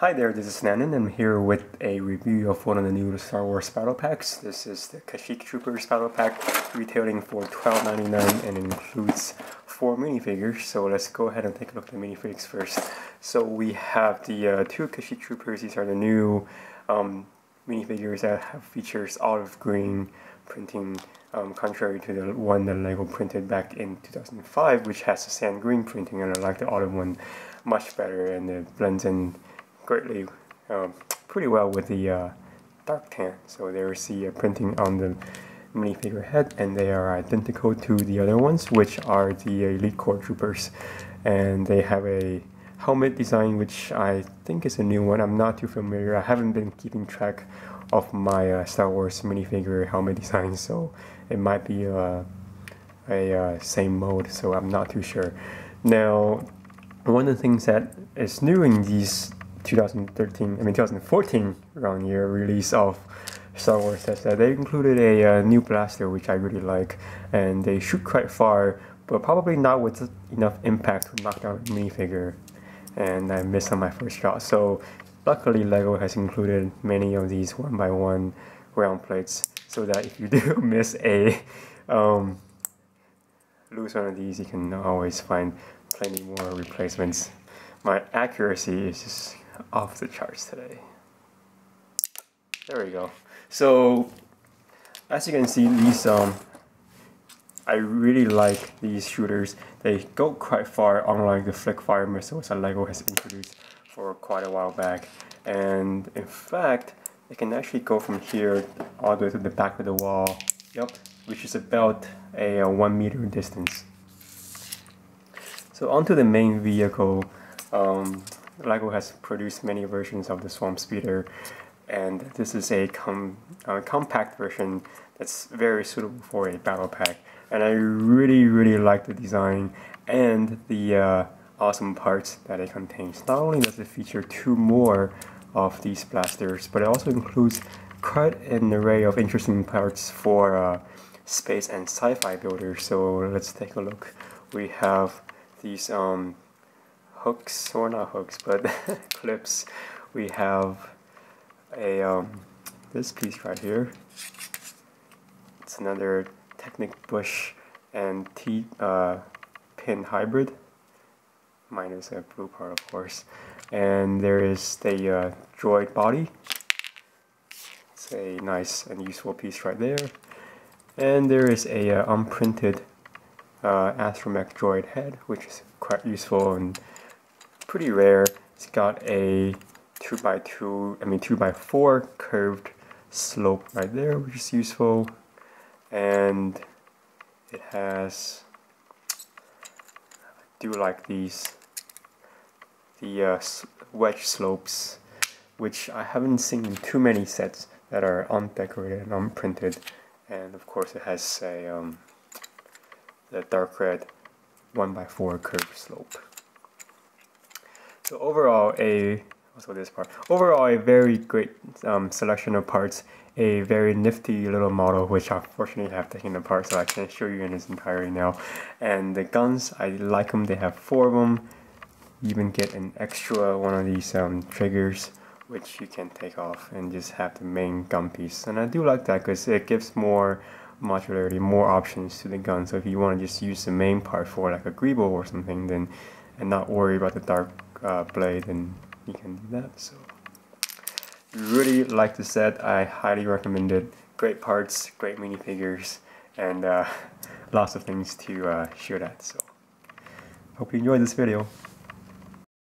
Hi there, this is Nannan. I'm here with a review of one of the new Star Wars battle packs. This is the Kashyyyk Troopers battle pack, retailing for $12.99 and includes four minifigures. So let's go ahead and take a look at the minifigs first. So we have the uh, two Kashyyyk Troopers. These are the new um, minifigures that have features olive green printing, um, contrary to the one that Lego printed back in 2005, which has the sand green printing, and I like the olive one much better, and it blends in greatly, uh, pretty well with the uh, dark tan. So there's the uh, printing on the minifigure head, and they are identical to the other ones, which are the Elite Corps Troopers, and they have a helmet design, which I think is a new one. I'm not too familiar. I haven't been keeping track of my uh, Star Wars minifigure helmet design, so it might be uh, a uh, same mode. So I'm not too sure. Now, one of the things that is new in these 2013, I mean 2014 around year release of Star Wars is that they included a uh, new blaster which I really like, and they shoot quite far, but probably not with enough impact to knock down a minifigure. And I missed on my first shot. So luckily Lego has included many of these one by one round plates, so that if you do miss a um, lose one of these, you can always find plenty more replacements. My accuracy is just off the charts today. There we go. So as you can see, these um, I really like these shooters. They go quite far, unlike the flick fire missiles that LEGO has introduced for quite a while back. And in fact, they can actually go from here all the way to the back of the wall. Yep, which is about a, a one meter distance. So onto the main vehicle. Um, LEGO has produced many versions of the Swamp Speeder, and this is a com compact version that's very suitable for a battle pack. And I really, really like the design and the uh, awesome parts that it contains. Not only does it feature two more of these blasters, but it also includes quite an array of interesting parts for uh, space and sci-fi builders. So let's take a look. We have these um, hooks, or not hooks, but clips. We have a um, this piece right here. It's another Technic Bush and T uh, pin hybrid, minus a blue part of course. And there is the uh, droid body. It's a nice and useful piece right there. And there is a uh, unprinted uh, astromech droid head, which is quite useful and pretty rare. It's got a 2x2, I mean 2x4 curved slope right there, which is useful. And it has, I do like these, the uh, wedge slopes, which I haven't seen in too many sets that are undecorated and unprinted. And of course it has a um, the dark red 1x4 curved slope. So overall, a also this part. Overall, a very great um, selection of parts. A very nifty little model, which I have taken apart, so I can't show you in its entirety now. And the guns, I like them. They have four of them. You even get an extra one of these um, triggers, which you can take off and just have the main gun piece. And I do like that because it gives more modularity, more options to the gun. So if you want to just use the main part for like a greeble or something, then and not worry about the dark uh, blade and you can do that. So really like the set. I highly recommend it. Great parts great minifigures and uh, lots of things to uh, shoot at. So hope you enjoyed this video